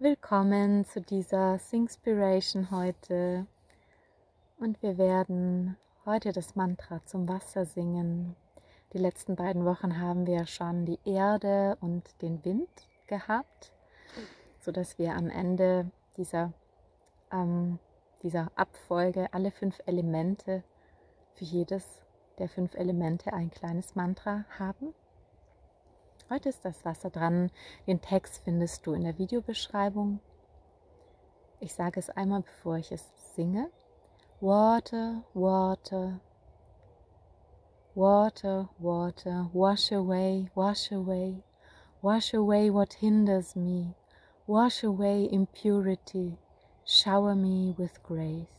Willkommen zu dieser Singspiration heute und wir werden heute das Mantra zum Wasser singen. Die letzten beiden Wochen haben wir schon die Erde und den Wind gehabt, sodass wir am Ende dieser, ähm, dieser Abfolge alle fünf Elemente für jedes der fünf Elemente ein kleines Mantra haben. Heute ist das Wasser dran. Den Text findest du in der Videobeschreibung. Ich sage es einmal, bevor ich es singe. Water, water, water, water, wash away, wash away, wash away what hinders me, wash away impurity, shower me with grace.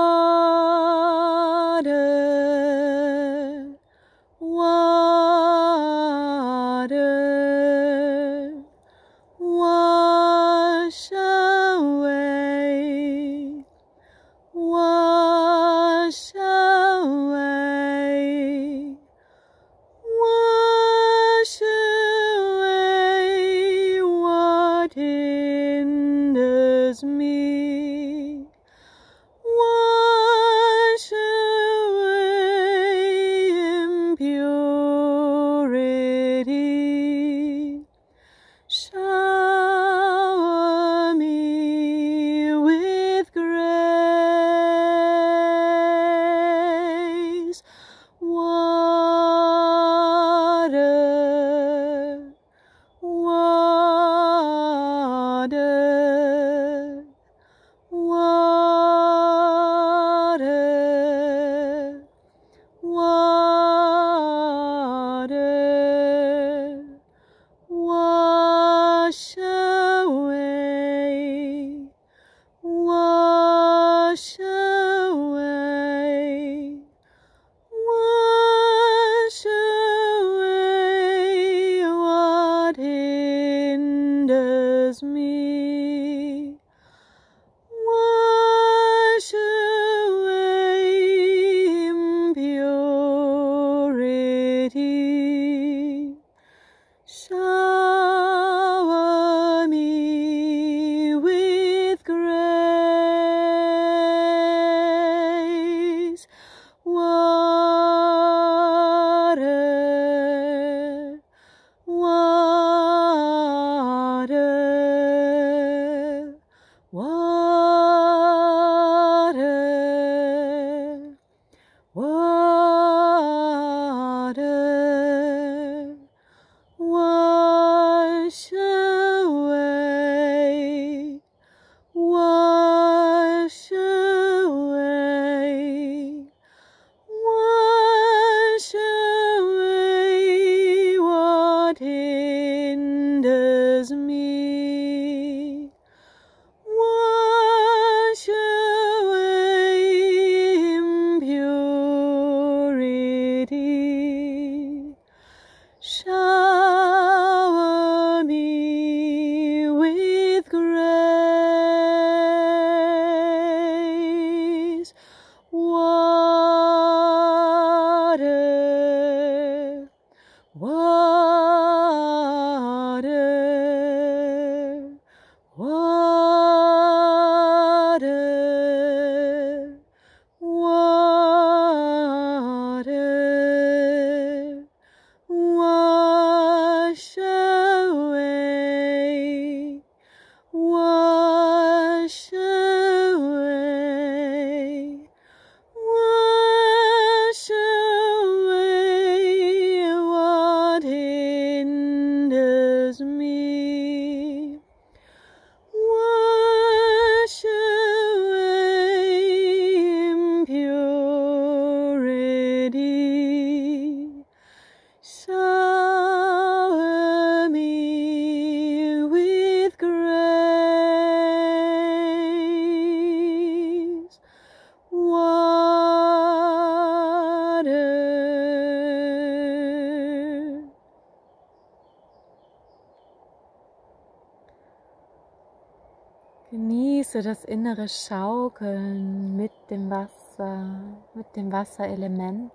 Das innere Schaukeln mit dem Wasser, mit dem Wasserelement.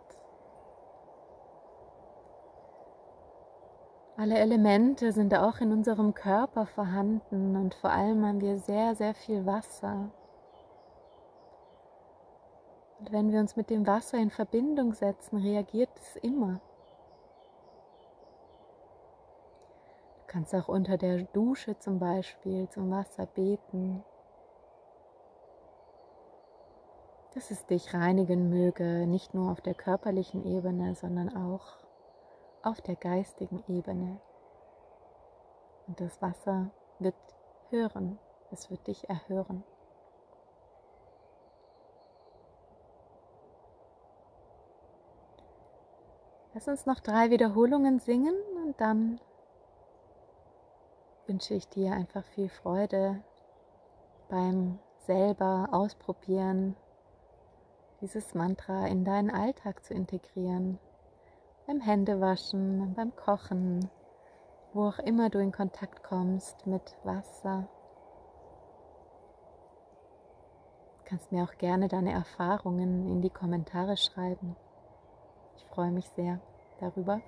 Alle Elemente sind auch in unserem Körper vorhanden und vor allem haben wir sehr, sehr viel Wasser. Und wenn wir uns mit dem Wasser in Verbindung setzen, reagiert es immer. Du kannst auch unter der Dusche zum Beispiel zum Wasser beten, dass es dich reinigen möge, nicht nur auf der körperlichen Ebene, sondern auch auf der geistigen Ebene. Und das Wasser wird hören, es wird dich erhören. Lass uns noch drei Wiederholungen singen und dann wünsche ich dir einfach viel Freude beim selber ausprobieren, dieses Mantra in deinen Alltag zu integrieren. Beim Händewaschen, beim Kochen, wo auch immer du in Kontakt kommst mit Wasser. Du kannst mir auch gerne deine Erfahrungen in die Kommentare schreiben freue mich sehr darüber.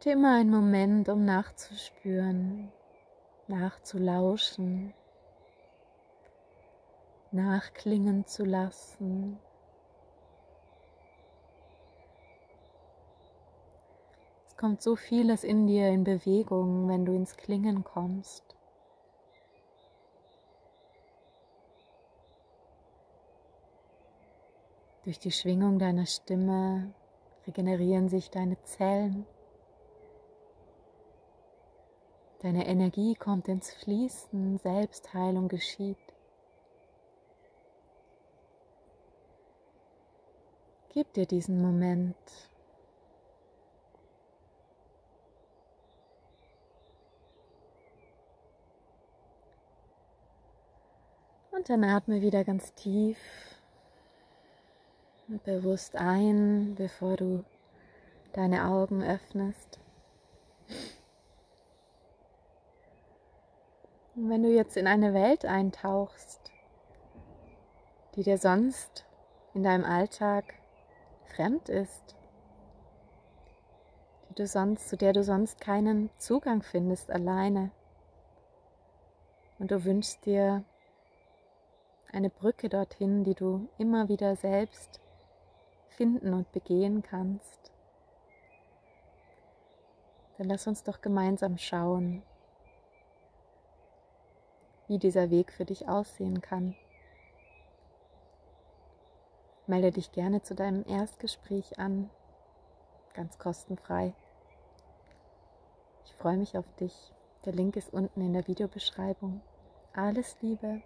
Gib dir immer einen Moment, um nachzuspüren, nachzulauschen, nachklingen zu lassen. Es kommt so vieles in dir in Bewegung, wenn du ins Klingen kommst. Durch die Schwingung deiner Stimme regenerieren sich deine Zellen. Deine Energie kommt ins Fließen, Selbstheilung geschieht. Gib dir diesen Moment. Und dann atme wieder ganz tief und bewusst ein, bevor du deine Augen öffnest. Und wenn du jetzt in eine Welt eintauchst, die dir sonst in deinem Alltag fremd ist, die du sonst, zu der du sonst keinen Zugang findest alleine, und du wünschst dir eine Brücke dorthin, die du immer wieder selbst finden und begehen kannst, dann lass uns doch gemeinsam schauen, wie dieser Weg für dich aussehen kann. Melde dich gerne zu deinem Erstgespräch an, ganz kostenfrei. Ich freue mich auf dich. Der Link ist unten in der Videobeschreibung. Alles Liebe,